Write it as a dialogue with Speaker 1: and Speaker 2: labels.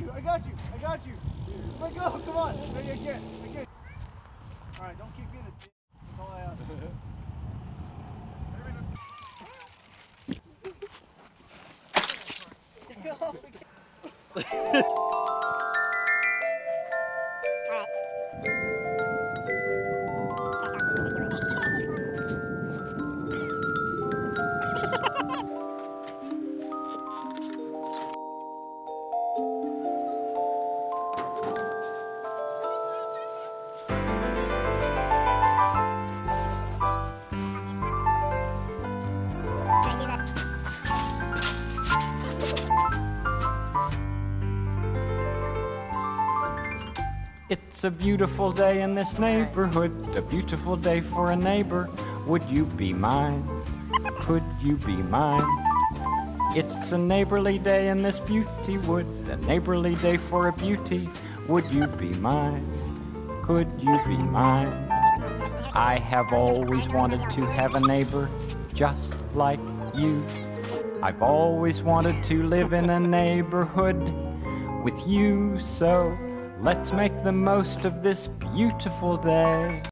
Speaker 1: you. I got you. I got you. Let go. Come on. No, you can't. I can't. All right. Don't keep being a dick. That's all I ask.
Speaker 2: It's a beautiful day in this neighborhood, a beautiful day for a neighbor. Would you be mine? Could you be mine? It's a neighborly day in this beauty wood, a neighborly day for a beauty. Would you be mine? Could you be mine? I have always wanted to have a neighbor just like you. I've always wanted to live in a neighborhood with you, so let's make the most of this beautiful day.